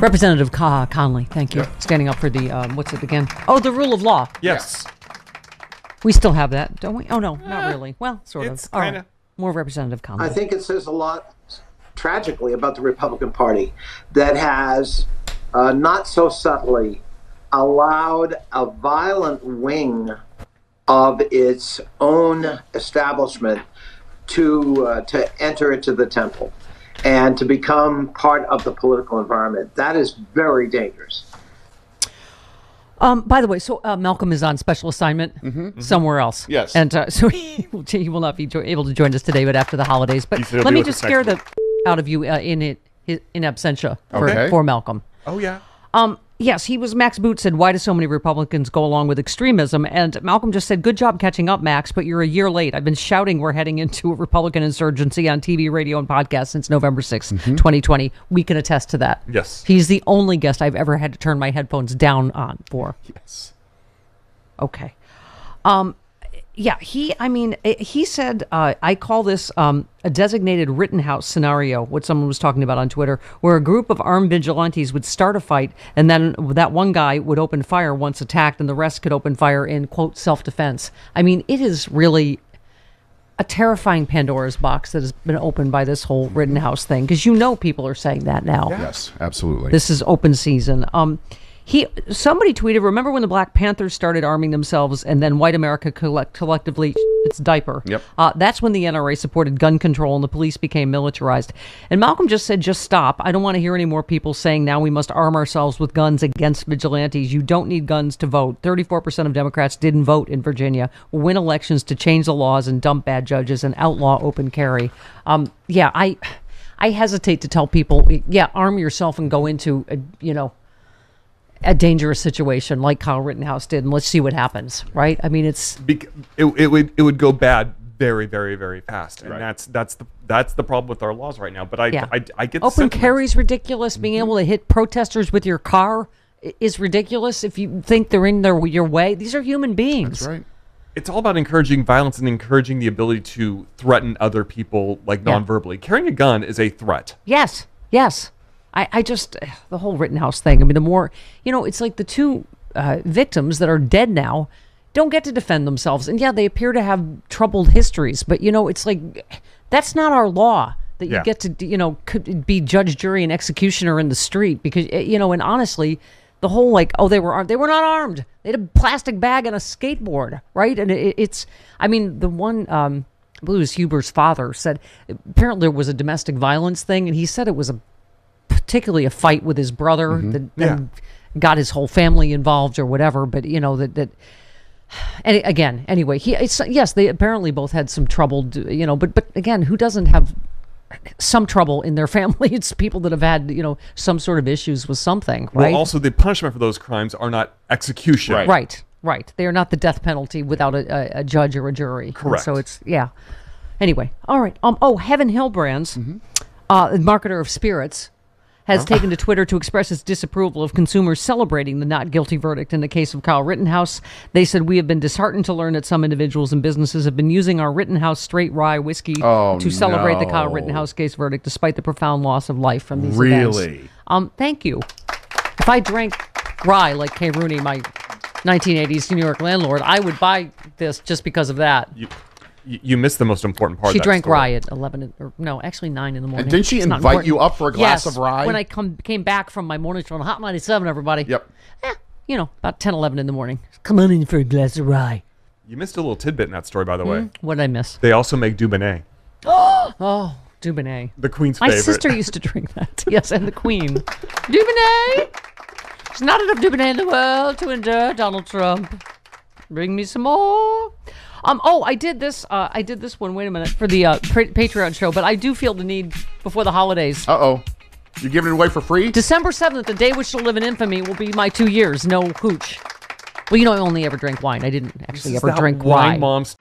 Representative Ka Conley, thank you. Standing up for the, um, what's it again? Oh, the rule of law. Yes. We still have that, don't we? Oh, no, not really. Well, sort it's of. Kinda- More Representative Conley. I think it says a lot, tragically, about the Republican Party that has uh, not so subtly allowed a violent wing of its own establishment to uh, to enter into the temple and to become part of the political environment. That is very dangerous. Um, by the way, so uh, Malcolm is on special assignment somewhere else. Mm-hmm. Yes. and uh, so he will, he will not be jo- able to join us today, but after the holidays. But said he'll let be me with just us scare next the out of you uh, in it in absentia for, Okay. for Malcolm. Oh yeah. Um, yes, he was. Max Boot said, "Why do so many Republicans go along with extremism?" And Malcolm just said, "Good job catching up, Max, but you're a year late. I've been shouting we're heading into a Republican insurgency on TV, radio, and podcast since November 6th, 2020. We can attest to that. Yes. he's the only guest I've ever had to turn my headphones down on for. Yes. Okay. Um, yeah, he, I mean, eh, he said, uh, I call this um, a designated Rittenhouse scenario, what someone was talking about on Twitter, where a group of armed vigilantes would start a fight and then that one guy would open fire once attacked and the rest could open fire in, quote, self defense. I mean, it is really a terrifying Pandora's box that has been opened by this whole Rittenhouse thing because you know people are saying that now. Yes, absolutely. This is open season. Um, he somebody tweeted. Remember when the Black Panthers started arming themselves, and then white America collect, collectively its diaper? Yep. Uh, that's when the NRA supported gun control and the police became militarized. And Malcolm just said, "Just stop. I don't want to hear any more people saying now we must arm ourselves with guns against vigilantes. You don't need guns to vote. Thirty-four percent of Democrats didn't vote in Virginia. Win elections to change the laws and dump bad judges and outlaw open carry. Um, yeah, I." I hesitate to tell people, yeah, arm yourself and go into, a, you know, a dangerous situation like Kyle Rittenhouse did, and let's see what happens, right? I mean, it's Bec- it, it would it would go bad very very very fast, and that's that's the that's the problem with our laws right now. But I yeah. I, I get the open sentiment. carry's ridiculous. Being mm-hmm. able to hit protesters with your car is ridiculous. If you think they're in their your way, these are human beings. That's right. It's all about encouraging violence and encouraging the ability to threaten other people like Yeah. non-verbally. Carrying a gun is a threat. Yes, yes. I, I just the whole Rittenhouse thing. I mean, the more you know, it's like the two uh, victims that are dead now don't get to defend themselves, and yeah, they appear to have troubled histories. But you know, it's like that's not our law that you Yeah. get to you know could be judge, jury, and executioner in the street because eh, you know, and honestly. The whole like, oh, they were armed. They were not armed. They had a plastic bag and a skateboard, right? And it, it's, I mean, the one, um, I believe it was Huber's father said apparently there was a domestic violence thing, and he said it was a particularly a fight with his brother that then got his whole family involved or whatever. But you know that that. And again, anyway, he it's yes, they apparently both had some troubled, you know, but but again, who doesn't have some trouble in their family? It's people that have had you know some sort of issues with something, right? Well, also the punishment for those crimes are not execution. Right. Right, right. They are not the death penalty without a, a, a judge or a jury. And Correct. So it's yeah. Anyway, all right. Um. Oh, Heaven Hill Brands, Mm-hmm. uh, marketer of spirits, has taken to Twitter to express its disapproval of consumers celebrating the not guilty verdict in the case of Kyle Rittenhouse. They said we have been disheartened to learn that some individuals and businesses have been using our Rittenhouse straight rye whiskey Oh, to celebrate the Kyle. Rittenhouse case verdict, despite the profound loss of life from these Really? events. Um. Thank you. If I drank rye like Kay Rooney, my 1980s New York landlord, I would buy this just because of that. You, you, you missed the most important part. She of that drank story. rye at 11, or no, actually 9 in the morning. didn't she It's invite you up for a glass Yes, of rye? when I come came back from my morning show on Hot 97, everybody. Yep. Eh, you know, about 10, 11 in the morning. Come on in for a glass of rye. You missed a little tidbit in that story, by the way. What did I miss? They also make Dubonnet, Oh, Dubonnet. the Queen's favorite. My sister used to drink that. yes, and the Queen. Dubonnet! There's not enough Dubonnet in the world to endure Donald Trump. Bring me some more. Um. Oh, I did this. Uh, I did this one. Wait a minute for the uh, Patreon show, but I do feel the need before the holidays. Uh oh. You're giving it away for free? December 7th, the day which shall live in infamy, will be my two years. No hooch. Well, you know, I only ever drank wine. I didn't actually ever drink wine. wine. Mom's.